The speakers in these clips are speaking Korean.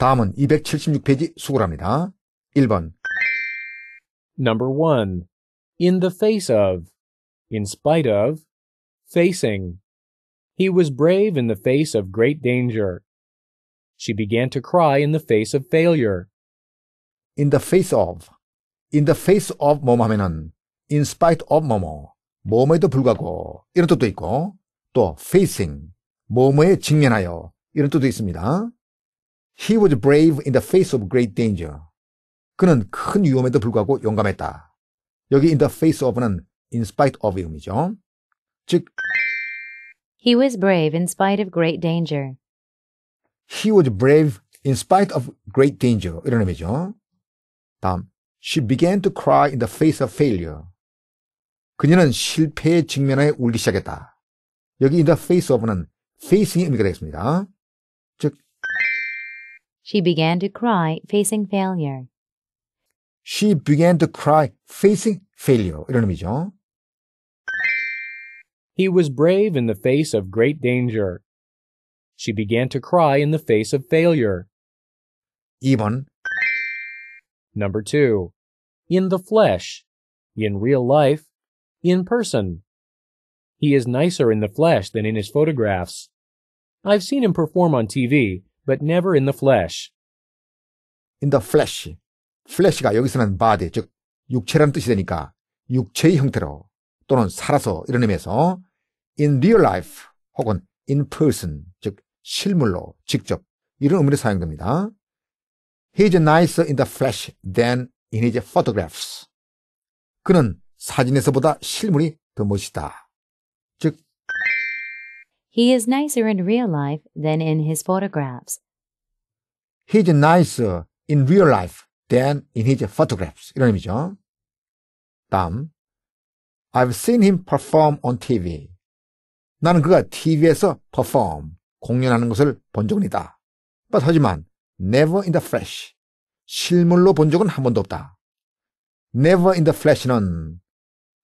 다음은 276페이지 수고랍니다. 1번. Number 1. In the face of, in spite of, facing. He was brave in the face of great danger. She began to cry in the face of failure. in the face of, in the face of 뭐뭐 하면은 in spite of 뭐뭐, 뭐뭐에도 불구하고 이런 뜻도 있고 또 facing, 뭐뭐에 직면하여 이런 뜻도 있습니다. He was brave in the face of great danger. 그는 큰 위험에도 불구하고 용감했다. 여기 in the face of는 in spite of 의미죠. 즉, He was brave in spite of great danger. he was brave in spite of great danger. 이런 의미죠. 다음, she began to cry in the face of failure. 그녀는 실패에 직면하여 울기 시작했다. 여기 in the face of는 facing의 의미가 되겠습니다. 즉, She began to cry, facing failure. she began to cry facing failure. 이런 의미죠. He was brave in the face of great danger. She began to cry in the face of failure. 2번, Number 2. In the flesh. In real life. In person. He is nicer in the flesh than in his photographs. I've seen him perform on TV, but never in the flesh. in the flesh. flesh가 여기서는 body, 즉 육체라는 뜻이 되니까 육체의 형태로 또는 살아서 이런 의미에서 in real life 혹은 in person, 즉 실물로 직접 이런 의미로 사용됩니다. He is nicer in the flesh than in his photographs. 그는 사진에서보다 실물이 더 멋있다. 즉 He is nicer in real life than in his photographs. he is nicer in real life than in his photographs. 이런 의미죠. 다음. I've seen him perform on TV. 나는 그가 TV에서 perform, 공연하는 것을 본 적은 있다. But 하지만 never in the flesh. 실물로 본 적은 한 번도 없다. never in the flesh는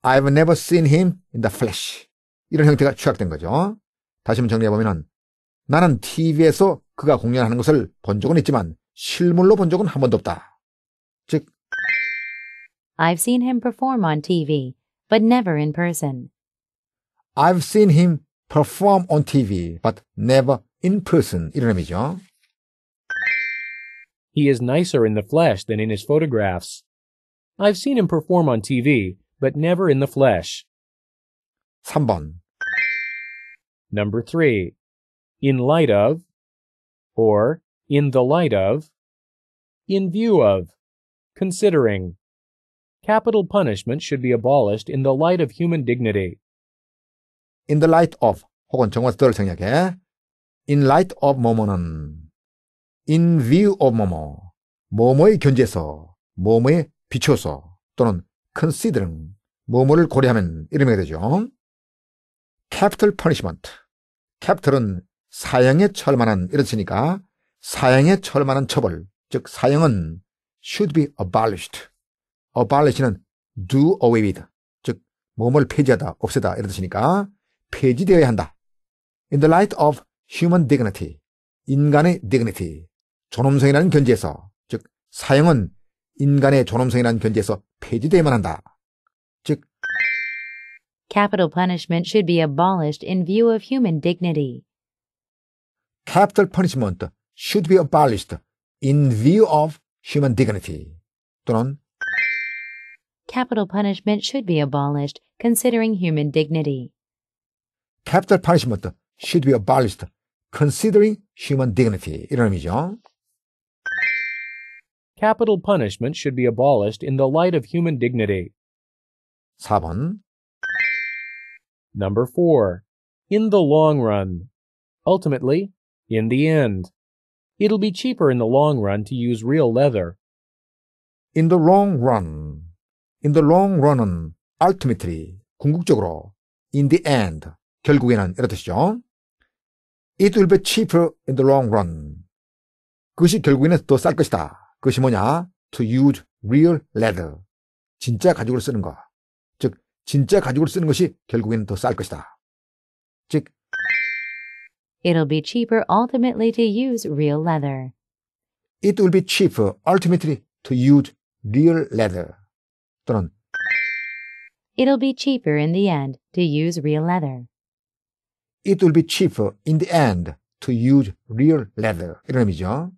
I've never seen him in the flesh. 이런 형태가 취약된 거죠. 다시 한번 정리해보면 나는 TV에서 그가 공연하는 것을 본 적은 있지만 실물로 본 적은 한 번도 없다. 즉, I've seen him perform on TV, but never in person. I've seen him perform on TV, but never in person. 이런 의미죠. He is nicer in the flesh than in his photographs. I've seen him perform on TV, but never in the flesh. 3번. Number 3. In light of, or in the light of, in view of, considering. Capital punishment should be abolished in the light of human dignity. In the light of 혹은 정관사들을 정리하게 In light of 뭐뭐는 In view of 뭐뭐 뭐뭐의 견제에서 뭐뭐에 비춰서 또는 considering 뭐뭐를 고려하면 이름이 되죠. Capital punishment capital은 사형에 처할만한 이렇으니까 사형에 처할만한 처벌 즉 사형은 should be abolished abolish는 do away with 즉 뭐뭐를 폐지하다 없애다 이런 뜻이니까 폐지되어야 한다. In the light of human dignity, 인간의 dignity, 존엄성이라는 견지에서, 즉 사형은 인간의 존엄성이라는 견지에서 폐지되어야만 한다. 즉 Capital punishment should be abolished in view of human dignity. capital punishment should be abolished in view of human dignity. 또는 Capital punishment should be abolished considering human dignity. capital punishment should be abolished considering human dignity. 이런 의미죠. Capital punishment should be abolished in the light of human dignity. 4번. Number 4. In the long run. Ultimately, in the end. It'll be cheaper in the long run to use real leather. In the long run. In the long run은 ultimately, 궁극적으로, in the end, 결국에는 이런 뜻이죠. It will be cheaper in the long run. 그것이 결국에는 더 쌀 것이다. 그것이 뭐냐? To use real leather. 진짜 가죽을 쓰는 것. 즉, 진짜 가죽을 쓰는 것이 결국에는 더 쌀 것이다. 즉, It'll be cheaper ultimately to use real leather. It will be cheaper ultimately to use real leather. 또는 It'll be cheaper in the end to use real leather. It will be cheaper in the end to use real leather. 이런 의미죠.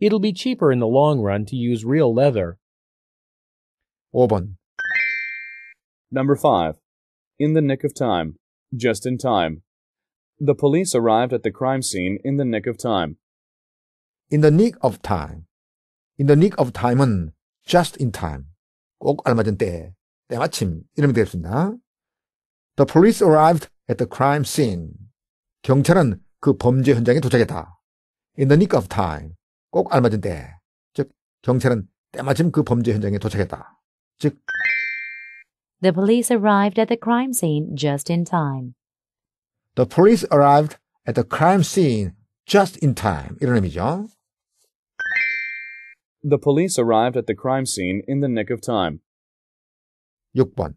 It'll be cheaper in the long run to use real leather. 5번. Number 5. In the nick of time. Just in time. The police arrived at the crime scene in the nick of time. In the nick of time. In the nick of time은 just in time. 꼭 알맞은 때, 때마침 이름이 되겠습니다. The police arrived at the crime scene. 경찰은 그 범죄 현장에 도착했다. In the nick of time. 꼭 알맞은 때. 즉, 경찰은 때마침 그 범죄 현장에 도착했다. 즉, The police arrived at the crime scene just in time. the police arrived at the crime scene just in time. 이런 의미죠. The police arrived at the crime scene in the nick of time. 6번.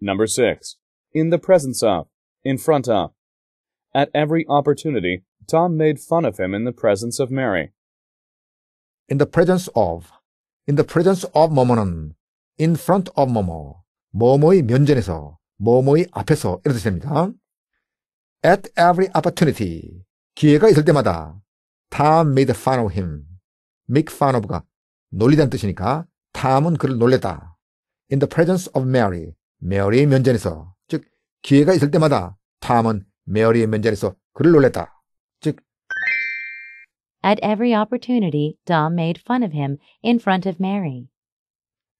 Number 6. In the presence of. In front of. At every opportunity, Tom made fun of him in the presence of Mary. in the presence of, In the presence of 뭐뭐는 in front of 뭐뭐, 뭐뭐의 면전에서, 뭐뭐의 앞에서 이런 뜻이 됩니다. At every opportunity, 기회가 있을 때마다 Tom made fun of him. make fun of가 놀리다는 뜻이니까 Tom은 그를 놀렸다. In the presence of Mary, 메리의 면전에서, 즉 기회가 있을 때마다 Tom은 메리의 면전에서 그를 놀렸다. 즉 At every opportunity, Tom made fun of him in front of Mary.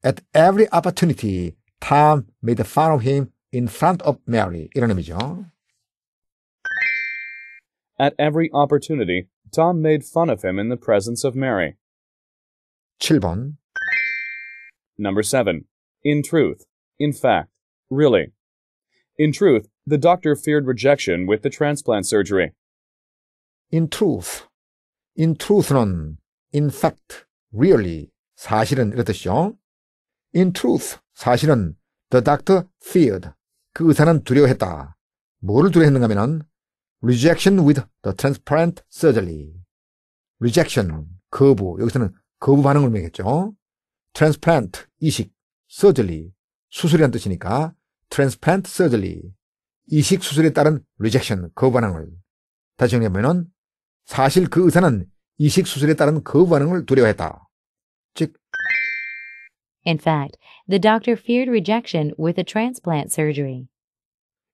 At every opportunity, Tom made fun of him in front of Mary. 이런 의미죠. At every opportunity, Tom made fun of him in the presence of Mary. 7번. Number 7. In truth. In fact. Really. In truth, the doctor feared rejection with the transplant surgery. In truth. In truth는 in fact, really, 사실은 이런 뜻이죠. In truth, 사실은 the doctor feared. 그 의사는 두려워했다. 뭐를 두려워했는가 하면은 rejection with the transplant surgery. rejection, 거부. 여기서는 거부 반응을 의미했죠. transplant, 이식, surgery, 수술이란 뜻이니까 transplant surgery, 이식 수술에 따른 rejection, 거부 반응을. 다시 정리하면은 사실 그 의사는 이식 수술에 따른 거부 반응을 두려워했다. 즉, In fact, the doctor feared rejection with the transplant surgery.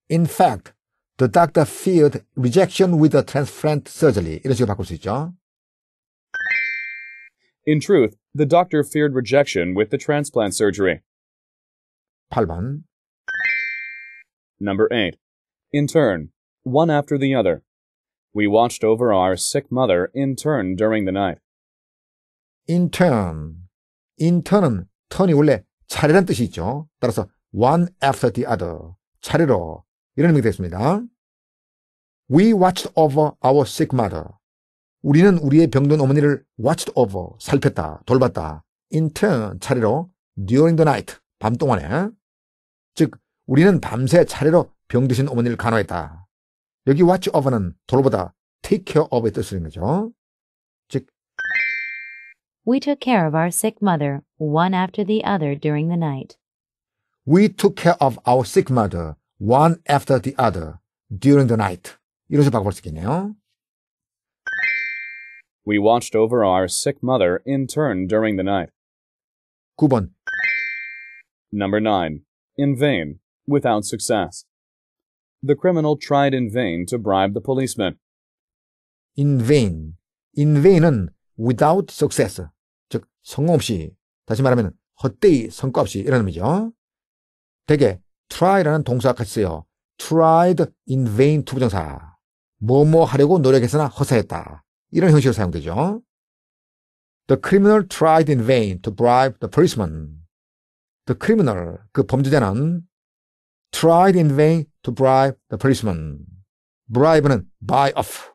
in fact, the doctor feared rejection with the transplant surgery. 이런 식으로 바꿀 수 있죠. In truth, the doctor feared rejection with the transplant surgery. 8번. Number 8. In turn. One after the other. We watched over our sick mother in turn during the night. intern. intern은 턴이 원래 차례란 뜻이 있죠. 따라서 one after the other. 차례로 이런 의미가 되겠습니다. We watched over our sick mother. 우리는 우리의 병든 어머니를 watched over, 살폈다, 돌봤다. in turn, 차례로 during the night, 밤 동안에. 즉, 우리는 밤새 차례로 병드신 어머니를 간호했다. 여기 watch over는 돌보다 take care of의 뜻을 있는 거죠. 즉, We took care of our sick mother, one after the other during the night. We took care of our sick mother one after the other during the night. 이렇게 바꿔볼 수 있겠네요. We watched over our sick mother in turn during the night. 9번. Number 9. In vain. Without success. The criminal tried in vain to bribe the policeman. in vain. in vain은 without success. 즉, 성공 없이. 다시 말하면 헛되이 성과 없이 이런 의미죠. 대개 try라는 동사가 같이 쓰여 tried in vain to 부정사. 뭐뭐 하려고 노력했으나 허사했다. 이런 형식으로 사용되죠. The criminal tried in vain to bribe the policeman. The criminal, 그 범죄자는 tried in vain to bribe the policeman. bribe는 buy off,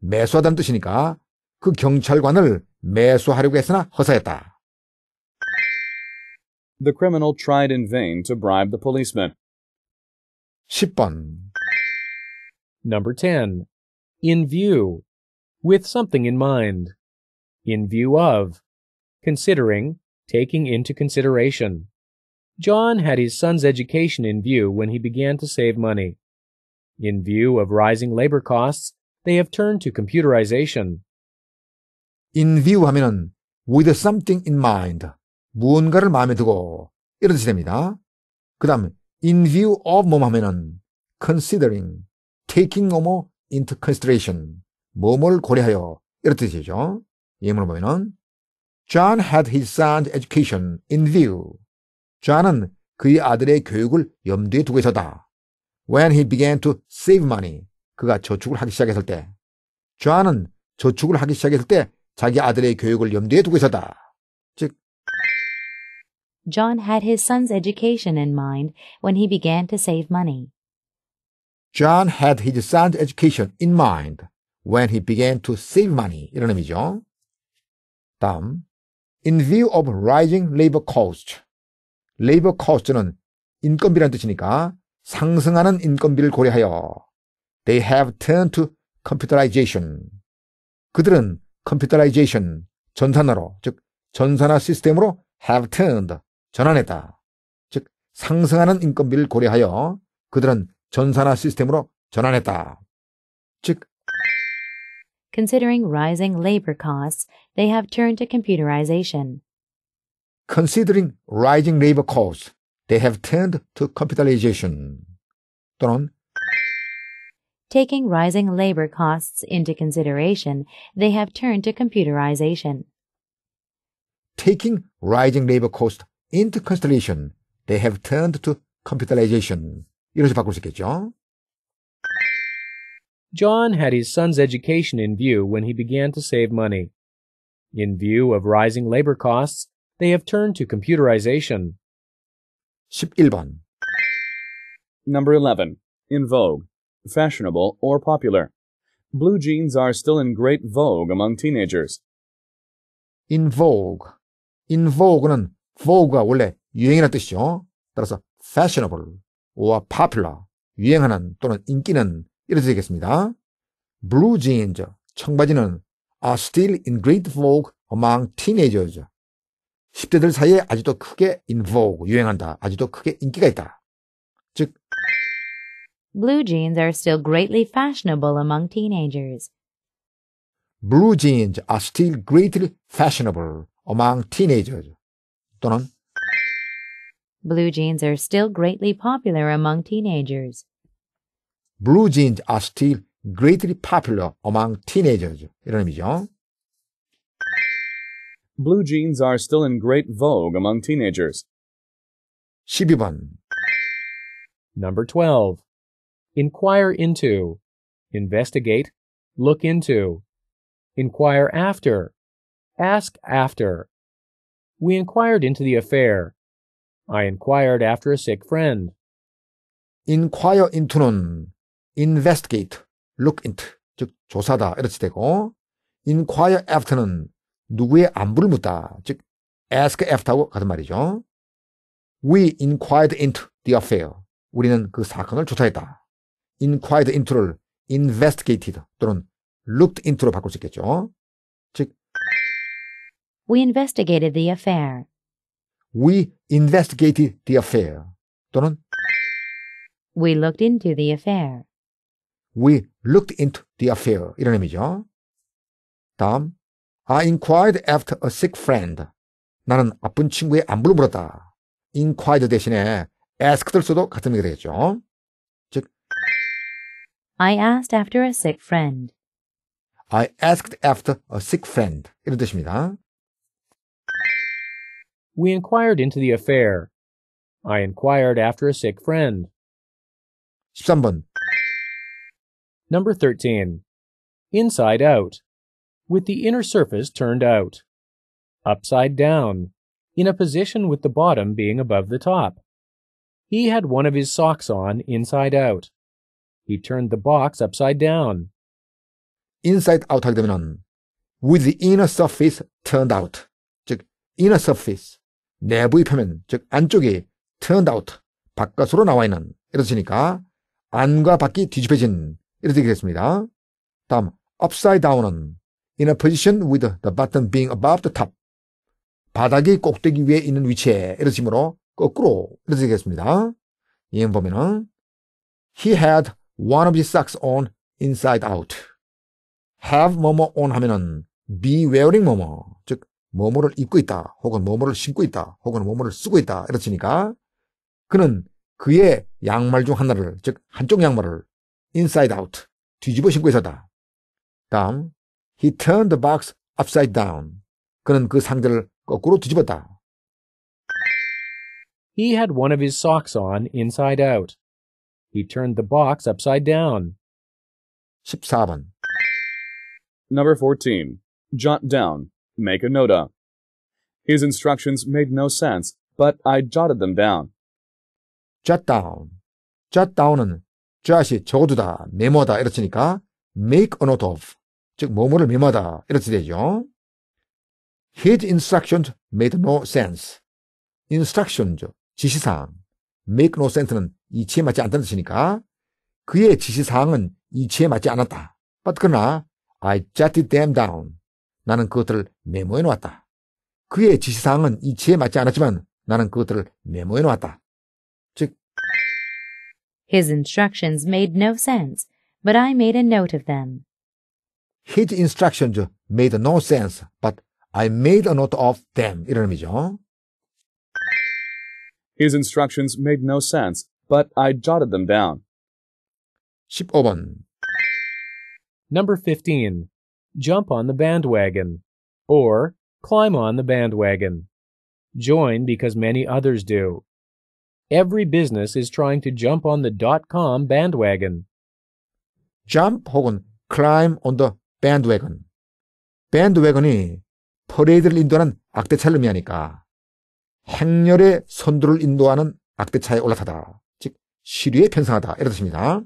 매수하다는 뜻이니까 그 경찰관을 매수하려고 했으나 허사했다. The criminal tried in vain to bribe the policeman. 10번. Number 10. In view. with something in mind, in view of, considering, taking into consideration. John had his son's education in view when he began to save money. In view of rising labor costs, they have turned to computerization. in view 하면은 with something in mind. 무언가를 마음에 두고 이런 뜻이 됩니다. 그 다음 in view of 뭐 하면은 considering, taking 뭐뭐 into consideration. 뭐뭘 고려하여 이런 뜻이죠. 예문을 보면은 John had his son's education in view. John은 그의 아들의 교육을 염두에 두고 있었다. When he began to save money. 그가 저축을 하기 시작했을 때. John은 저축을 하기 시작했을 때 자기 아들의 교육을 염두에 두고 있었다. 즉, John had his son's education in mind when he began to save money. John had his son's education in mind when he began to save money. 이런 의미죠. 다음, in view of rising labor cost. Labor cost는 인건비란 뜻이니까 상승하는 인건비를 고려하여 they have turned to computerization. 그들은 computerization, 전산화로, 즉 전산화 시스템으로 have turned, 전환했다. 즉 상승하는 인건비를 고려하여 그들은 전산화 시스템으로 전환했다. 즉 Considering rising labor costs, they have turned to computerization. considering rising labor costs, they have turned to computerization. 또는 Taking rising labor costs into consideration, they have turned to computerization. taking rising labor costs into consideration, they have turned to computerization. 이렇게 바꿀 수 있겠죠. John had his son's education in view when he began to save money. In view of rising labor costs, they have turned to computerization. 11번. Number 11. In vogue. Fashionable or popular. Blue jeans are still in great vogue among teenagers. in vogue. in vogue는 vogue가 원래 유행이라는 뜻이죠. 따라서 fashionable or popular, 유행하는 또는 인기는 이렇게 되겠습니다. blue jeans, 청바지는 are still in great vogue among teenagers. 10대들 사이에 아직도 크게 vogue, 유행한다. 아직도 크게 인기가 있다. 즉, Blue jeans are still greatly fashionable among teenagers. blue jeans are still greatly fashionable among teenagers. 또는 Blue jeans are still greatly popular among teenagers. blue jeans are still greatly popular among teenagers. 이런 의미죠. Blue jeans are still in great vogue among teenagers. 12번. Number 12. Inquire into. Investigate. Look into. Inquire after. Ask after. We inquired into the affair. I inquired after a sick friend. inquire into는 investigate, look into, 즉 조사다 이렇게 되고 inquire after는 누구의 안부를 묻다, 즉 ask after하고 같은 말이죠. We inquired into the affair. 우리는 그 사건을 조사했다. inquired into를 investigated 또는 looked into로 바꿀 수 있겠죠. 즉 We investigated the affair. we investigated the affair 또는 We looked into the affair. We looked into the affair. 이런 의미죠. 다음, I inquired after a sick friend. 나는 아픈 친구의 안부를 물었다. inquired 대신에 asked를 써도 같은 의미가 되겠죠. 즉, I asked after a sick friend. I asked after a sick friend. 이런 뜻입니다. We inquired into the affair. I inquired after a sick friend. 13번, Number 13. Inside out. With the inner surface turned out. Upside down. In a position with the bottom being above the top. He had one of his socks on inside out. He turned the box upside down. inside out 하게 되면 with the inner surface turned out. 즉, inner surface, 내부의 표면, 즉, 안쪽이 turned out, 바깥으로 나와 있는, 이렇으니까 안과 밖이 뒤집혀진, 이렇게 되겠습니다. 다음, upside down은 in a position with the bottom being above the top. 바닥이 꼭대기 위에 있는 위치에 이런 식으로 거꾸로 이렇게 되겠습니다. 이행 보면은 He had one of his socks on inside out. have 뭐뭐 on 하면은 be wearing 뭐뭐 즉 뭐뭐를 입고 있다 혹은 뭐뭐를 신고 있다 혹은 뭐뭐를 쓰고 있다 이렇으니까 그는 그의 양말 중 하나를 즉 한쪽 양말을 inside out 뒤집어 신고 있었다. 다음 he turned the box upside down. 그는 그 상자를 거꾸로 뒤집었다. He had one of his socks on inside out. He turned the box upside down. 14번 Number 14. Jot down. Make a note of. His instructions made no sense, but I jotted them down. jot down. jot down은 jot이 적어두다, 메모하다 이렇으니까 make a note of, 즉 뭐뭐를 메모하다 이렇게 되죠. His instructions made no sense. instructions, 지시사항. make no sense는 이치에 맞지 않다는 뜻이니까 그의 지시사항은 이치에 맞지 않았다. But 그러나 I jotted them down. 나는 그것들을 메모해 놓았다. 그의 지시사항은 이치에 맞지 않았지만 나는 그것들을 메모해 놓았다. 즉 His instructions made no sense, but I made a note of them. His instructions made no sense, but I made a note of them. 이런 의미죠. His instructions made no sense, but I jotted them down. 15번. Number 15. Jump on the bandwagon. Or climb on the bandwagon. Join because many others do. Every business is trying to jump on the dot-com bandwagon. jump 혹은 climb on the bandwagon. bandwagon이 퍼레이드를 인도하는 악대차를 의미하니까 행렬의 선두를 인도하는 악대차에 올라타다. 즉 시류에 편성하다. 이런 뜻입니다.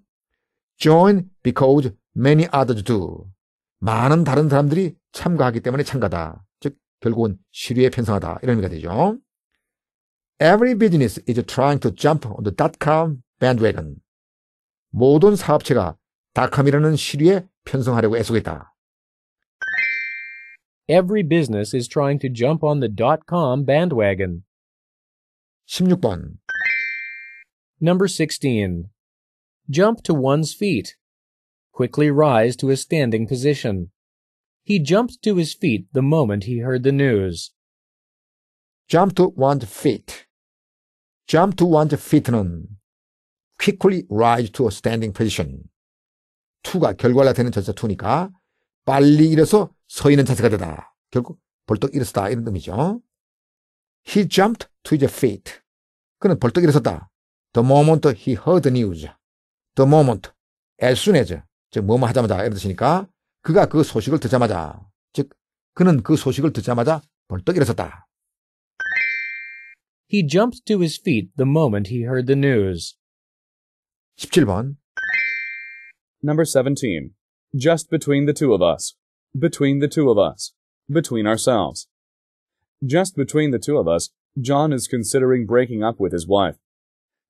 join because many others do. 많은 다른 사람들이 참가하기 때문에 참가다. 즉 결국은 시류에 편성하다. 이런 의미가 되죠. Every business is trying to jump on the dot-com bandwagon. 모든 사업체가 닷컴이라는 시류에 편성하려고 애쓰고 있다. Every business is trying to jump on the dot-com bandwagon. 16번. Number 16. Jump to one's feet. Quickly rise to a standing position. He jumped to his feet the moment he heard the news. jump to one's feet. jump to one's feet는 quickly rise to a standing position. To가 결과가 되는 전사 to니까 빨리 일어서 서 있는 자세가 되다. 결국 벌떡 일어섰다 이런 의미죠. He jumped to his feet. 그는 벌떡 일어섰다. The moment he heard the news. The moment, as soon as, 즉 뭐뭐 하자마자 이런 뜻이니까 그가 그 소식을 듣자마자, 즉 그는 그 소식을 듣자마자 벌떡 일어섰다. He jumped to his feet the moment he heard the news. 17번. Number 17. Just between the two of us. Between the two of us. Between ourselves. Just between the two of us, John is considering breaking up with his wife.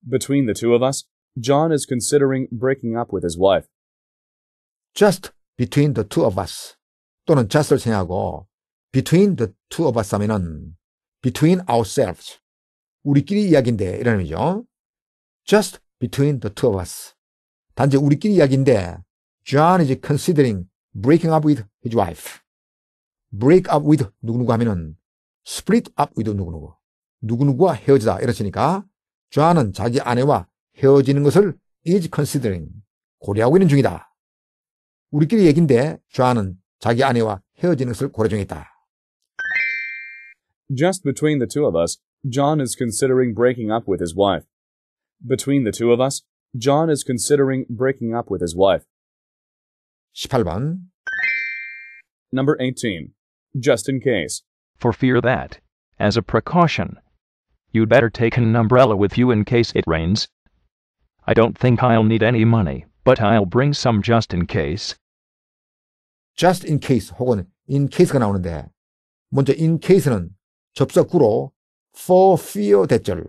Between the two of us, John is considering breaking up with his wife. just between the two of us 또는 just를 생각하고 between the two of us 하면은 between ourselves 우리끼리 이야기인데 이런 의미죠. just between the two of us 단지 우리끼리 이야기인데 John is considering breaking up with his wife. break up with 누구누구 하면은 split up with 누구누구 누구누구와 헤어지다 이렇으니까 John은 자기 아내와 헤어지는 것을 is considering 고려하고 있는 중이다. 우리끼리 얘긴데 조아는 자기 아내와 헤어지는 것을 고려 중에 있다. Just between the two of us, John is considering breaking up with his wife. Between the two of us, John is considering breaking up with his wife. 18번. Number 18. Just in case. for fear that, as a precaution, you'd better take an umbrella with you in case it rains. I don't think I'll need any money, but I'll bring some just in case. just in case 혹은 in case가 나오는데 먼저 in case는 접속구로 for fear 대절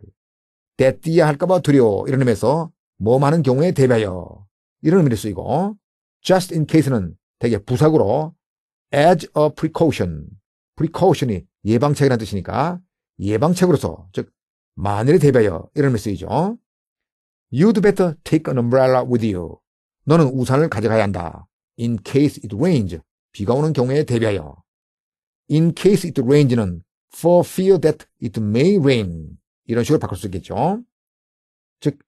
대띠야 할까봐 두려워 이런 의미에서 뭐 많은 경우에 대비하여 이런 의미를 쓰이고 just in case는 되게 부사구로 as a precaution. precaution이 예방책이라는 뜻이니까 예방책으로서 즉 만일에 대비하여 이런 의미 쓰이죠. You'd better take an umbrella with you. 너는 우산을 가져가야 한다. In case it rains. 비가 오는 경우에 대비하여. In case it rains는 for fear that it may rain. 이런 식으로 바꿀 수 있겠죠. 즉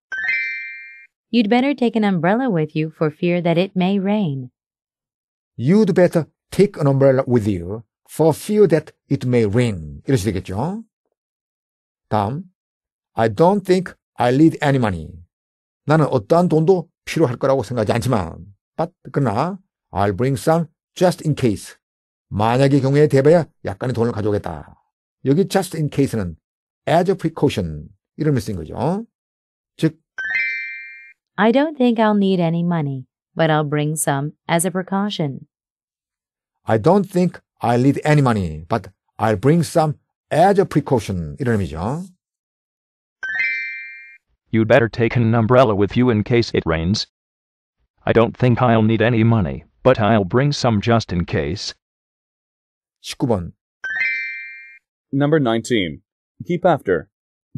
You'd better take an umbrella with you for fear that it may rain. You'd better take an umbrella with you for fear that it may rain. 이렇게 되겠죠. 다음, I don't think I need any money. 나는 어떠한 돈도 필요할 거라고 생각하지 않지만, but 그러나 I'll bring some just in case. 만약의 경우에 대비하여 약간의 돈을 가져오겠다. 여기 just in case는 as a precaution 이런 의미 쓰인 거죠. 즉, I don't think I'll need any money, but I'll bring some as a precaution. I don't think I'll need any money, but I'll bring some as a precaution 이런 의미죠. You'd better take an umbrella with you in case it rains. I don't think I'll need any money, but I'll bring some just in case. 19번. Number 19. Keep after.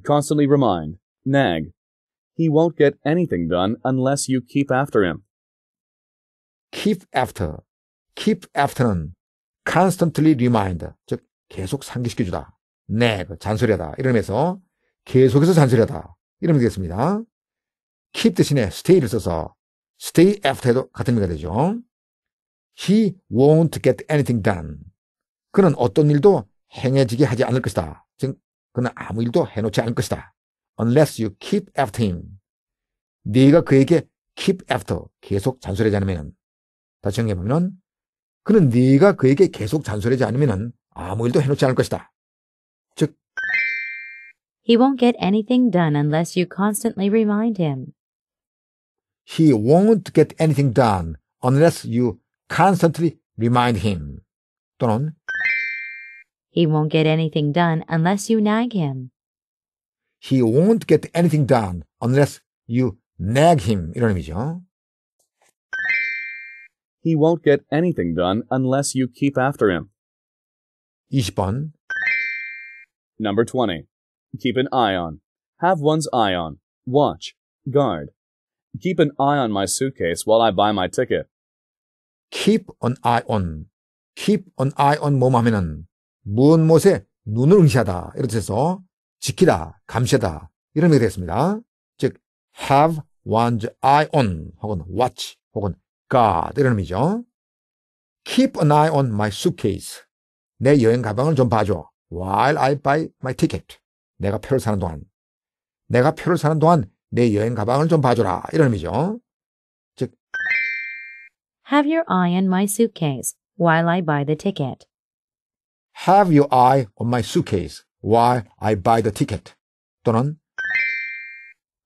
Constantly remind. Nag. He won't get anything done unless you keep after him. keep after. keep after는 constantly remind, 즉 계속 상기시켜주다. nag, 잔소리하다. 의미에서 계속해서 잔소리하다. 의미 되겠습니다. keep 대신에 stay를 써서 stay after에도 같은 의미가 되죠. He won't get anything done. 그는 어떤 일도 행해지게 하지 않을 것이다. 즉, 그는 아무 일도 해놓지 않을 것이다. Unless you keep after him. 네가 그에게 keep after, 계속 잔소리하지 않으면 다시 정리해보면 그는 네가 그에게 계속 잔소리하지 않으면 아무 일도 해놓지 않을 것이다. 즉, He won't get anything done unless you constantly remind him. he won't get anything done unless you constantly remind him. 또는 He won't get anything done unless you nag him. he won't get anything done unless you nag him. 이런 의미죠. He won't get anything done unless you keep after him. 20번. Number 20. Keep an eye on. Have one's eye on. Watch. Guard. Keep an eye on my suitcase while I buy my ticket. keep an eye on. keep an eye on 뭐뭐 하면은 무엇 무엇에 눈을 응시하다. 이런 뜻에서 지키다, 감시하다. 이런 의미가 되겠습니다. 즉, have one's eye on 혹은 watch 혹은 guard 이런 의미죠. keep an eye on my suitcase. 내 여행 가방을 좀 봐줘. while I buy my ticket. 내가 표를 사는 동안. 내가 표를 사는 동안 내 여행 가방을 좀 봐줘라. 이런 의미죠. Have your eye on my suitcase while I buy the ticket. have your eye on my suitcase while I buy the ticket. 또는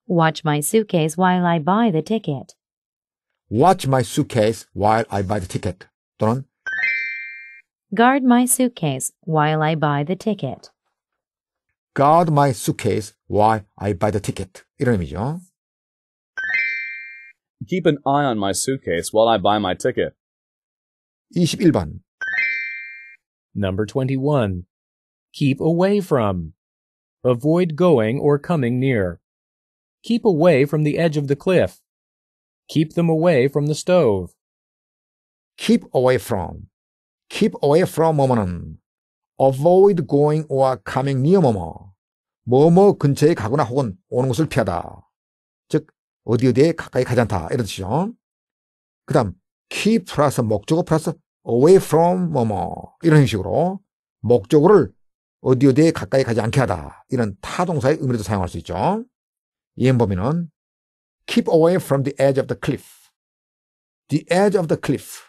Watch my suitcase while I buy the ticket. watch my suitcase while I buy the ticket. 또는 Guard my suitcase while I buy the ticket. guard my suitcase while I buy the ticket. 이런 의미죠. Keep an eye on my suitcase while I buy my ticket. 21번. Number 21. Keep away from. Avoid going or coming near. Keep away from the edge of the cliff. Keep them away from the stove. keep away from. keep away from 뭐뭐는 avoid going or coming near 뭐뭐. 뭐뭐 근처에 가거나 혹은 오는 곳을 피하다. 즉 어디 어디에 가까이 가지 않다. 이런 뜻이죠. 그 다음 keep 플러스 목적어 플러스 away from 뭐뭐 이런 식으로 목적어를 어디 어디에 가까이 가지 않게 하다. 이런 타동사의 의미로도 사용할 수 있죠. 이행 범위는 keep away from the edge of the cliff. the edge of the cliff.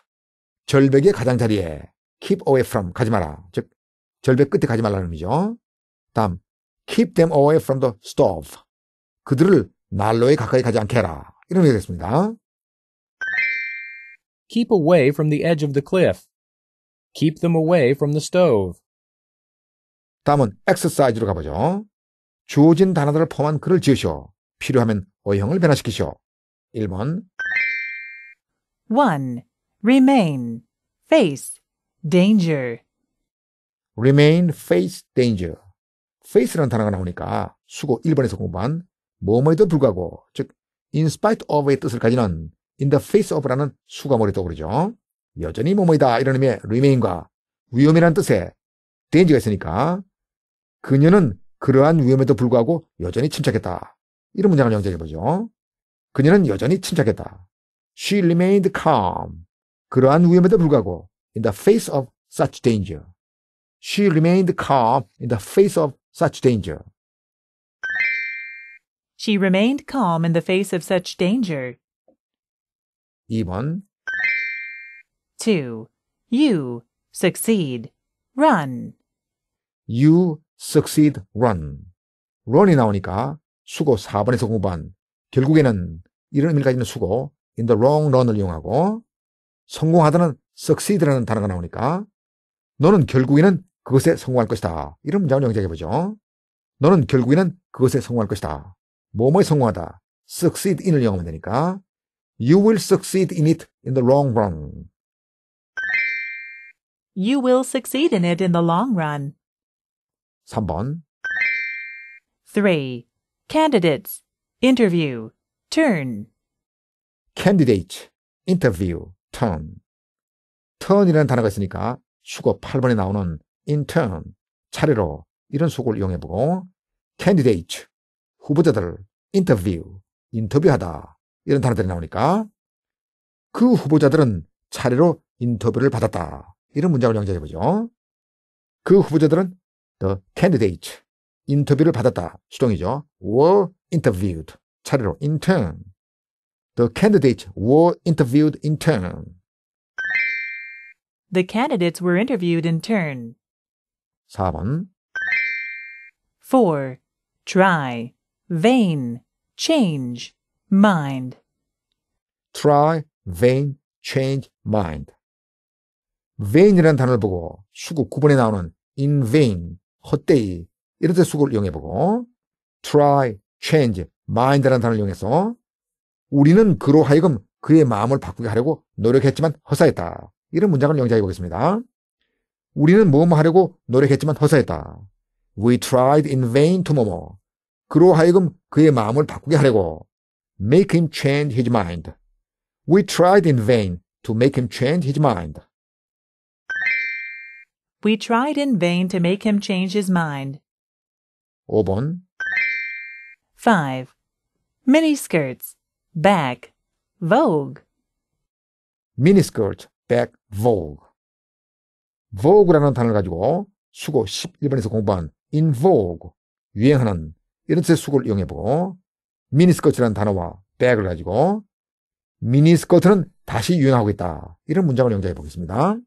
절벽의 가장자리에 keep away from 가지 마라. 즉 절벽 끝에 가지 말라는 의미죠. 다음 keep them away from the stove. 그들을 난로에 가까이 가지 않게 해라. 이런 의미가 되겠습니다. Keep away from the edge of the cliff. Keep them away from the stove. 다음은 exercise로 가보죠. 주어진 단어들을 포함한 글을 지으시오. 필요하면 어형을 변화시키시오. 1번, 1. remain, face, danger. remain, face, danger. face라는 단어가 나오니까 수고 1번에서 공부한 뭐뭐에도 불구하고 즉 in spite of의 뜻을 가지는 in the face of라는 수가물이 떠오르죠. 여전히 뭐뭐이다 이런 의미의 remain과 위험이라는 뜻의 danger가 있으니까 그녀는 그러한 위험에도 불구하고 여전히 침착했다. 이런 문장을 영작해 보죠. 그녀는 여전히 침착했다. She remained calm. 그러한 위험에도 불구하고 in the face of such danger. She remained calm in the face of such danger. She remained calm in the face of such danger. 2번 2. You succeed. Run. You succeed run. run이 나오니까 수고 4번에서 공부한 결국에는 이런 의미를 가지는 수고 in the wrong run을 이용하고 성공하다는 succeed라는 단어가 나오니까 너는 결국에는 그것에 성공할 것이다. 이런 문장을 영작해 보죠. 너는 결국에는 그것에 성공할 것이다. 뭐뭐에 성공하다. succeed in을 이용하면 되니까 you will succeed in it in the long run. You will succeed in it in the long run. 3번 3. Candidates. Interview. Turn. candidate, interview, turn. turn이라는 단어가 있으니까 수거 8번에 나오는 in turn, 차례로 이런 수고를 이용해보고 candidate, 후보자들, interview, 인터뷰하다 이런 단어들이 나오니까 그 후보자들은 차례로 인터뷰를 받았다. 이런 문장을 영작해보죠. 그 후보자들은 the candidate, 인터뷰를 받았다. 수동이죠. were interviewed, 차례로 in turn. The candidates were interviewed in turn. The candidates were interviewed in turn. 4번 4. Try. Vain. Change. Mind. try, vain, change, mind. vain이라는 단어를 보고 수국 9번에 나오는 in vain, 헛되이 이런 뜻 수국을 이용해보고 try, change, mind라는 단어를 이용해서 우리는 그로 하여금 그의 마음을 바꾸게 하려고 노력했지만 허사했다. 이런 문장을 영작해 보겠습니다. 우리는 뭐뭐 하려고 노력했지만 허사했다. We tried in vain to 뭐뭐. 그로 하여금 그의 마음을 바꾸게 하려고 make him change his mind. We tried in vain to make him change his mind. We tried in vain to make him change his mind. 5번 5. Miniskirts. Back. Vogue. miniskirt, back, vogue. vogue라는 단어를 가지고 수고 11번에서 공부한 in vogue, 유행하는 이런 뜻의 수고를 이용해보고 미니스커트라는 단어와 백을 가지고 미니스커트는 다시 유행하고 있다. 이런 문장을 영작해 보겠습니다.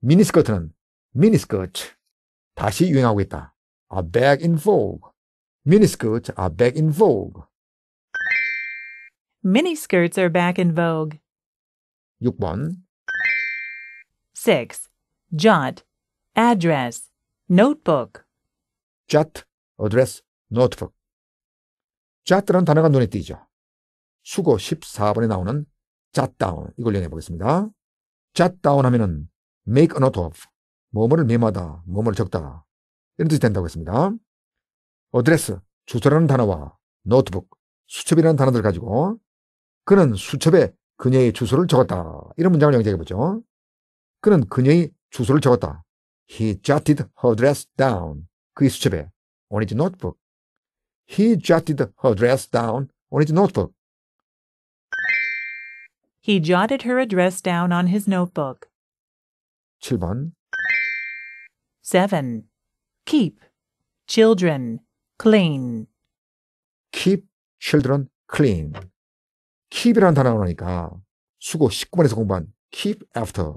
미니스커트는 미니스커트 다시 유행하고 있다. are back in vogue. miniskirts are back in vogue. Miniskirts are back in vogue. 6번 6. Jot. Address. Notebook. jot, address, notebook. jot라는 단어가 눈에 띄죠. 수고 14번에 나오는 jot down 이걸 연해 보겠습니다. jot down 하면은 make a note of 뭐뭐를 메모하다, 뭐뭐를 적다 이런 뜻이 된다고 했습니다. address, 주소라는 단어와 notebook, 수첩이라는 단어들 가지고 그는 수첩에 그녀의 주소를 적었다. 이런 문장을 영작해 보죠. 그는 그녀의 주소를 적었다. He jotted her address down. 그의 수첩에 on his notebook. He jotted her address down on his notebook. He jotted her address down on his notebook. 7번 7. Keep. Children. Clean. keep children clean. keep이라는 단어가 나오니까 수고 19번에서 공부한 keep after.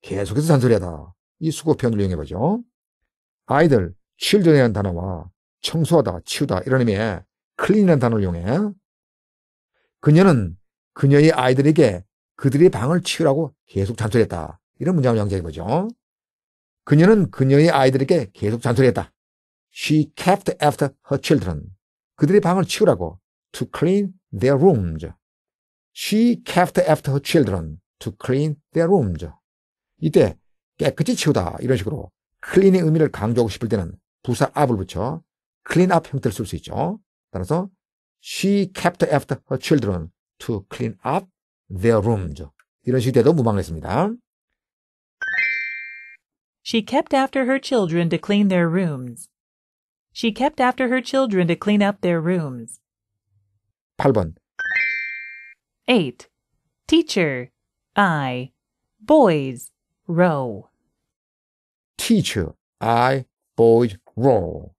계속해서 잔소리하다. 이 수고 표현을 이용해보죠. 아이들, children이라는 단어와 청소하다, 치우다 이런 의미의 clean이라는 단어를 이용해 그녀는 그녀의 아이들에게 그들의 방을 치우라고 계속 잔소리했다. 이런 문장을 영작해보죠. 그녀는 그녀의 아이들에게 계속 잔소리했다. She kept after her children. 그들의 방을 치우라고 to clean their rooms. She kept after her children to clean their rooms. 이때 깨끗이 치우다 이런 식으로 clean의 의미를 강조하고 싶을 때는 부사 up을 붙여 clean up 형태를 쓸 수 있죠. 따라서 she kept after her children to clean up their rooms. 이런 식이 돼도 무방했습니다. She kept after her children to clean their rooms. She kept after her children to clean up their rooms. 8번 8. Teacher. I. Boys. Row. teach, I, boys, row.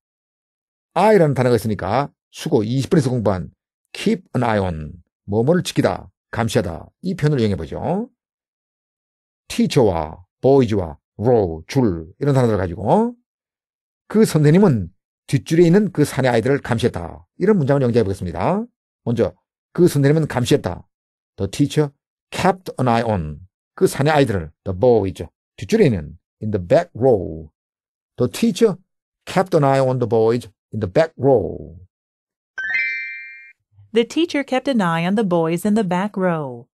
I라는 단어가 있으니까 수고 20분에서 공부한 keep an eye on, 뭐뭐를 지키다, 감시하다 이 표현을 이용해보죠. teacher와 boys와 row, 줄 이런 단어를 가지고 그 선생님은 뒷줄에 있는 그 사내 아이들을 감시했다. 이런 문장을 연기해 보겠습니다. 먼저 그 선생님은 감시했다. The teacher kept an eye on 그 사내 아이들을 the boys 뒷줄에 있는 in the back row. The teacher kept an eye on the boys in the back row. The teacher kept an eye on the boys in the back row.